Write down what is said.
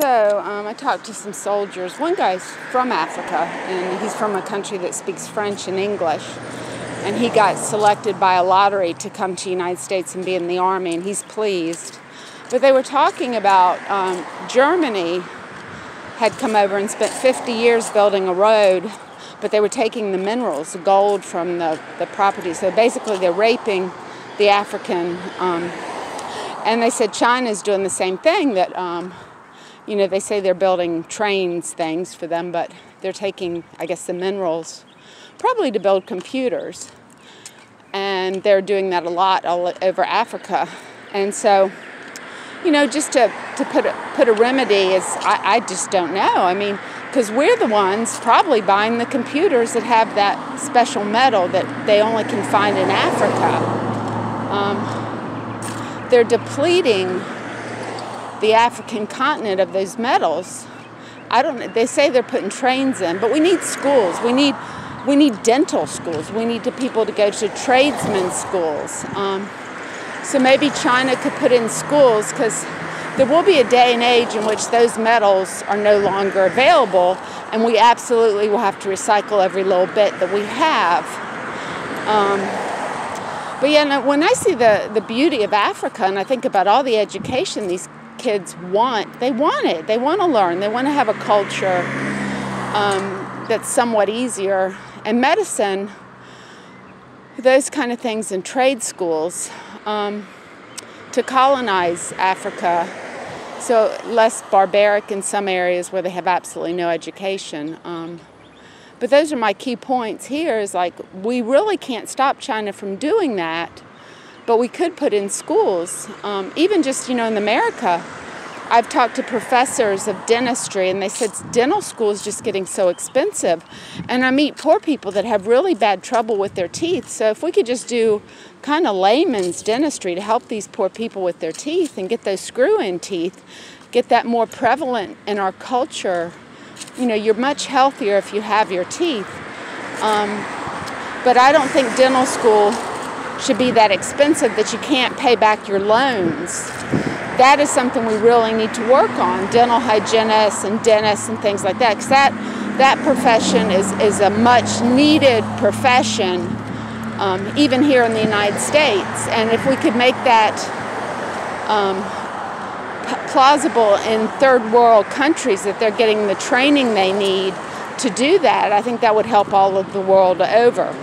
So um, I talked to some soldiers. One guy's from Africa, and he's from a country that speaks French and English. And he got selected by a lottery to come to the United States and be in the army, and he's pleased. But they were talking about um, Germany had come over and spent 50 years building a road, but they were taking the minerals, the gold from the, the property. So basically, they're raping the African. Um, and they said China's doing the same thing that um, you know, they say they're building trains things for them, but they're taking, I guess, the minerals probably to build computers. And they're doing that a lot all over Africa. And so, you know, just to, to put, a, put a remedy is, I, I just don't know. I mean, because we're the ones probably buying the computers that have that special metal that they only can find in Africa. Um, they're depleting the African continent of those metals. I don't. They say they're putting trains in, but we need schools. We need we need dental schools. We need to people to go to tradesmen schools. Um, so maybe China could put in schools because there will be a day and age in which those metals are no longer available, and we absolutely will have to recycle every little bit that we have. Um, but yeah, when I see the, the beauty of Africa and I think about all the education these kids want. They want it. They want to learn. They want to have a culture um, that's somewhat easier. And medicine, those kind of things in trade schools, um, to colonize Africa, so less barbaric in some areas where they have absolutely no education. Um, but those are my key points here is like we really can't stop China from doing that but we could put in schools. Um, even just, you know, in America, I've talked to professors of dentistry and they said dental school is just getting so expensive. And I meet poor people that have really bad trouble with their teeth. So if we could just do kind of layman's dentistry to help these poor people with their teeth and get those screw in teeth, get that more prevalent in our culture. You know, you're much healthier if you have your teeth. Um, but I don't think dental school should be that expensive that you can't pay back your loans. That is something we really need to work on, dental hygienists and dentists and things like that, because that, that profession is, is a much needed profession, um, even here in the United States. And if we could make that um, plausible in third world countries, that they're getting the training they need to do that, I think that would help all of the world over.